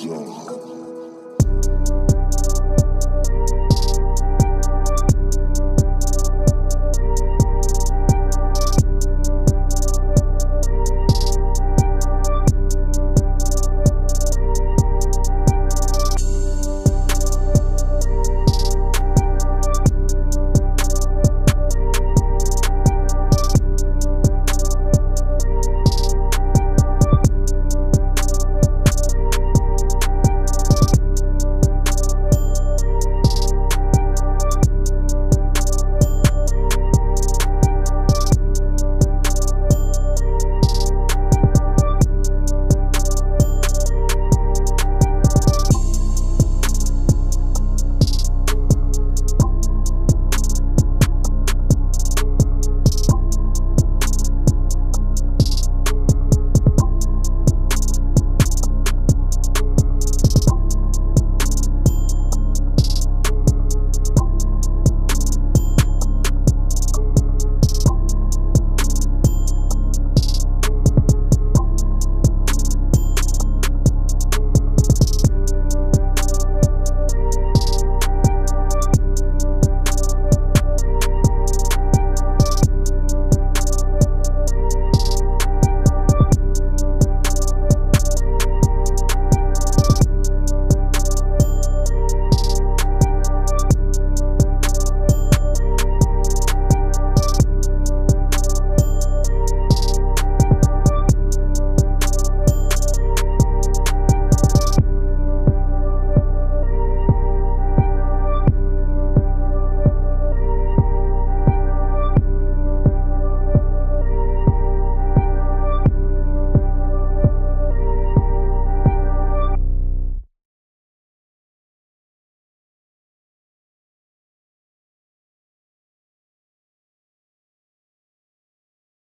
young.